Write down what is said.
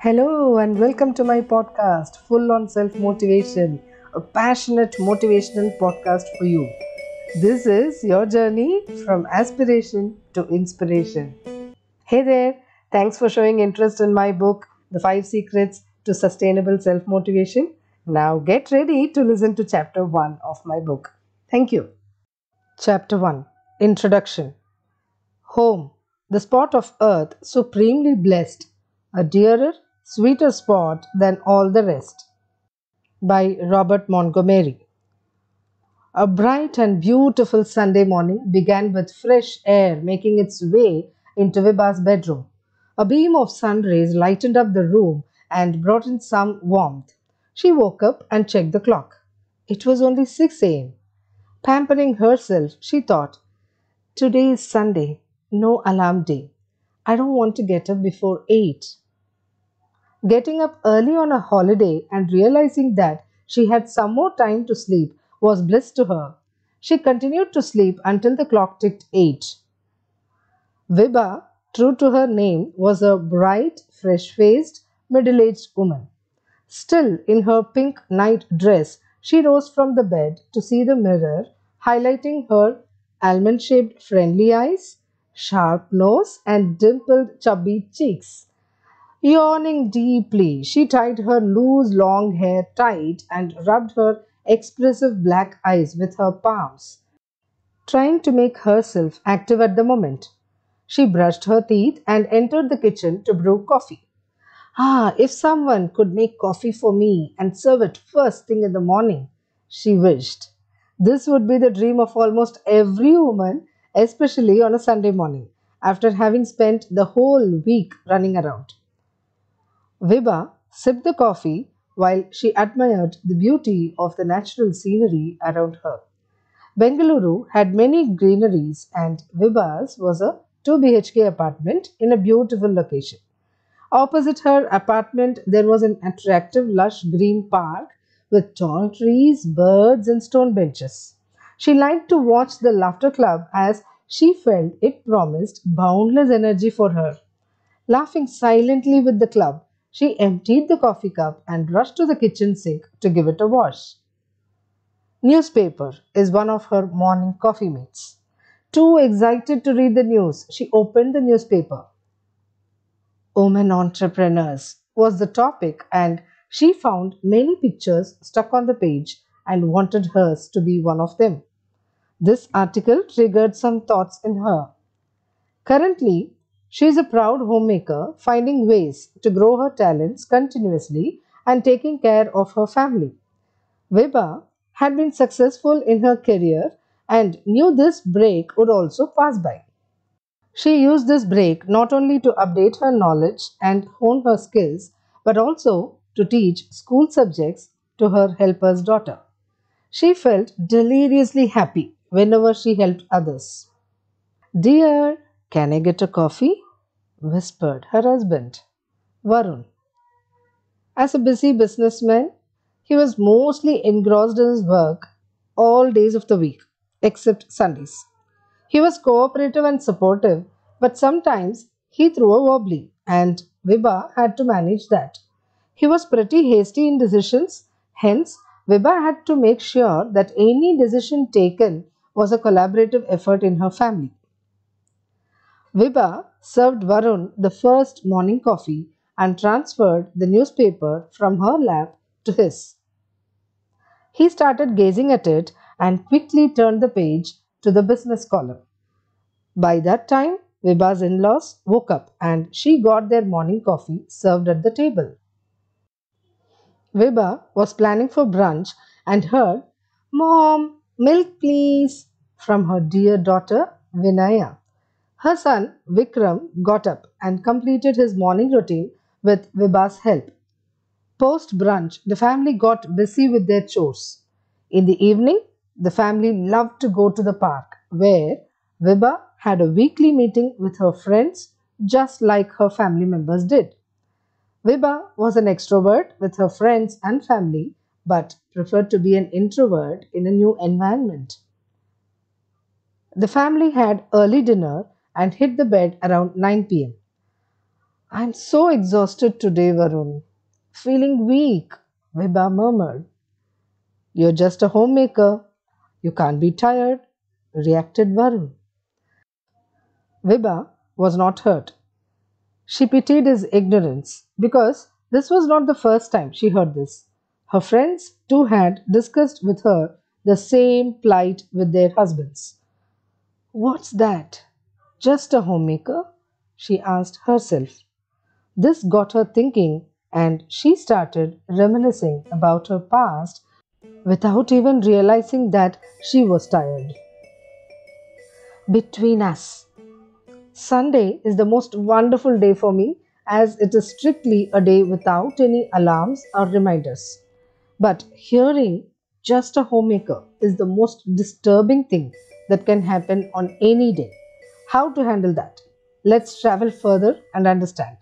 Hello, and welcome to my podcast, Full on Self Motivation, a passionate motivational podcast for you. This is your journey from aspiration to inspiration. Hey there, thanks for showing interest in my book, The Five Secrets to Sustainable Self Motivation. Now get ready to listen to chapter 1 of my book. Thank you. Chapter 1 Introduction Home, the spot of earth supremely blessed, a dearer, sweeter spot than all the rest. By Robert Montgomery. A bright and beautiful Sunday morning began with fresh air making its way into Vibha's bedroom. A beam of sun rays lightened up the room and brought in some warmth. She woke up and checked the clock. It was only 6 a.m. Pampering herself, she thought, Today is Sunday, no alarm day. I don't want to get up before 8. Getting up early on a holiday and realizing that she had some more time to sleep was bliss to her. She continued to sleep until the clock ticked 8. Vibha, true to her name, was a bright, fresh faced, middle aged woman. Still in her pink night dress, she rose from the bed to see the mirror, highlighting her almond shaped friendly eyes, sharp nose, and dimpled chubby cheeks. Yawning deeply, she tied her loose long hair tight and rubbed her expressive black eyes with her palms, trying to make herself active at the moment. She brushed her teeth and entered the kitchen to brew coffee. Ah, if someone could make coffee for me and serve it first thing in the morning, she wished. This would be the dream of almost every woman, especially on a Sunday morning, after having spent the whole week running around. Vibha sipped the coffee while she admired the beauty of the natural scenery around her. Bengaluru had many greeneries, and Vibha's was a 2 BHK apartment in a beautiful location. Opposite her apartment, there was an attractive, lush green park with tall trees, birds, and stone benches. She liked to watch the laughter club as she felt it promised boundless energy for her. Laughing silently with the club, she emptied the coffee cup and rushed to the kitchen sink to give it a wash. Newspaper is one of her morning coffee mates. Too excited to read the news, she opened the newspaper. Women entrepreneurs was the topic, and she found many pictures stuck on the page and wanted hers to be one of them. This article triggered some thoughts in her. Currently, she is a proud homemaker, finding ways to grow her talents continuously and taking care of her family. Vibha had been successful in her career and knew this break would also pass by. She used this break not only to update her knowledge and hone her skills, but also to teach school subjects to her helper's daughter. She felt deliriously happy whenever she helped others. Dear, can I get a coffee? whispered her husband, Varun. As a busy businessman, he was mostly engrossed in his work all days of the week, except Sundays. He was cooperative and supportive, but sometimes he threw a wobbly, and Vibha had to manage that. He was pretty hasty in decisions, hence, Vibha had to make sure that any decision taken was a collaborative effort in her family. Vibha served Varun the first morning coffee and transferred the newspaper from her lap to his. He started gazing at it and quickly turned the page to the business column. By that time, Vibha's in laws woke up and she got their morning coffee served at the table. Vibha was planning for brunch and heard, Mom, milk please, from her dear daughter Vinaya. Her son Vikram got up and completed his morning routine with Vibha's help. Post brunch, the family got busy with their chores. In the evening, the family loved to go to the park where Vibha had a weekly meeting with her friends just like her family members did. Vibha was an extrovert with her friends and family but preferred to be an introvert in a new environment. The family had early dinner and hit the bed around 9 pm. I'm so exhausted today, Varun. Feeling weak, Vibha murmured. You're just a homemaker. You can't be tired, reacted Varun. Vibha was not hurt. She pitied his ignorance because this was not the first time she heard this. Her friends too had discussed with her the same plight with their husbands. What's that? Just a homemaker? she asked herself. This got her thinking, and she started reminiscing about her past without even realizing that she was tired. Between us, Sunday is the most wonderful day for me as it is strictly a day without any alarms or reminders. But hearing just a homemaker is the most disturbing thing that can happen on any day. How to handle that? Let's travel further and understand.